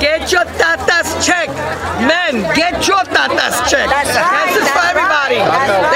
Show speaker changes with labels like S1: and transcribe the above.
S1: Get your tatas checked. Men, get your tatas checked.
S2: That's, right. This is for everybody.